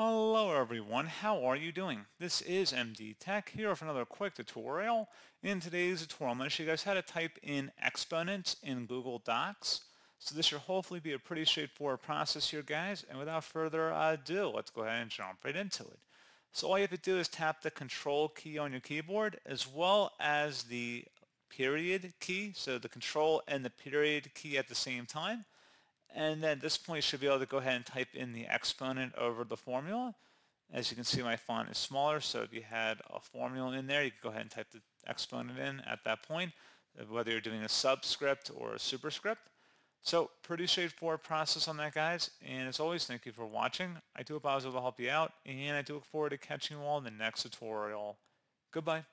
Hello everyone, how are you doing? This is MD Tech here with another quick tutorial. In today's tutorial, I'm going to show you guys how to type in exponents in Google Docs. So this should hopefully be a pretty straightforward process here guys, and without further ado, let's go ahead and jump right into it. So all you have to do is tap the control key on your keyboard as well as the period key, so the control and the period key at the same time. And then at this point, you should be able to go ahead and type in the exponent over the formula. As you can see, my font is smaller, so if you had a formula in there, you could go ahead and type the exponent in at that point, whether you're doing a subscript or a superscript. So pretty straightforward process on that, guys. And as always, thank you for watching. I do hope I was able to help you out, and I do look forward to catching you all in the next tutorial. Goodbye.